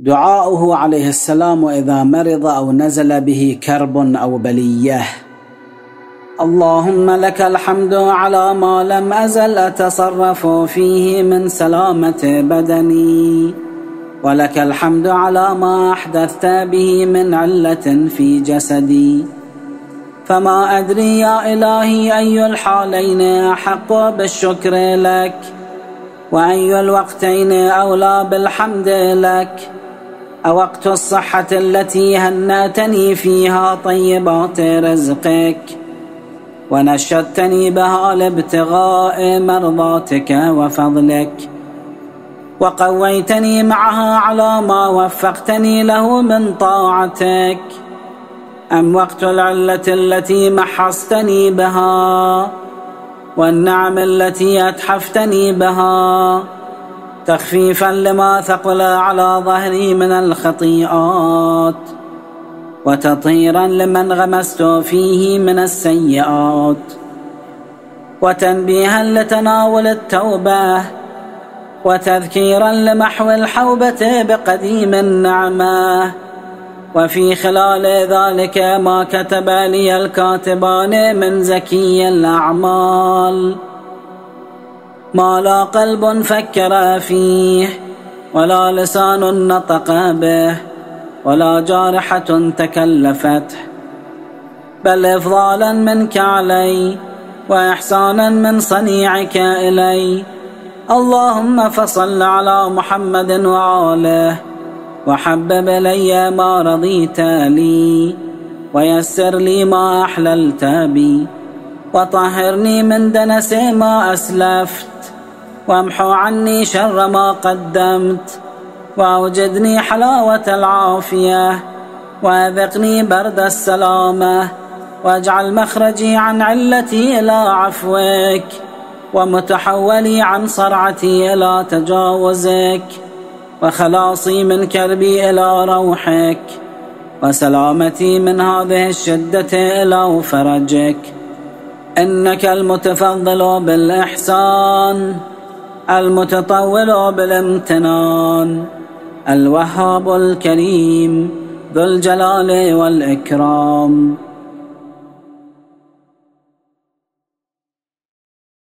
دعاؤه عليه السلام اذا مرض أو نزل به كرب أو بلية. اللهم لك الحمد على ما لم أزل أتصرف فيه من سلامة بدني. ولك الحمد على ما أحدثت به من علة في جسدي. فما أدري يا إلهي أي الحالين أحق بالشكر لك؟ وأي الوقتين أولى بالحمد لك؟ أوقت الصحة التي هنأتني فيها طيبات رزقك؟ ونشدتني بها لابتغاء مرضاتك وفضلك. وقويتني معها على ما وفقتني له من طاعتك. أم وقت العلة التي محصتني بها والنعم التي أتحفتني بها؟ تخفيفا لما ثقل على ظهري من الخطيئات وتطهيرا لمن غمست فيه من السيئات وتنبيها لتناول التوبة وتذكيرا لمحو الحوبة بقديم النعمة وفي خلال ذلك ما كتب لي الكاتبان من زكي الأعمال ما لا قلب فكر فيه ولا لسان نطق به ولا جارحة تكلفته. بل إفضالا منك علي وإحسانا من صنيعك إلي. اللهم فصل على محمد وآله وحبب إلي ما رضيت لي. ويسر لي ما أحللت بي وطهرني من دنس ما أسلفت. وامحو عني شر ما قدمت وأوجدني حلاوة العافية وأذقني برد السلامة وأجعل مخرجي عن علتي إلى عفوك ومتحولي عن صرعتي إلى تجاوزك وخلاصي من كربي إلى روحك وسلامتي من هذه الشدة إلى فرجك. إنك المتفضل بالإحسان. المتطول بالامتنان. الوهاب الكريم ذو الجلال والإكرام.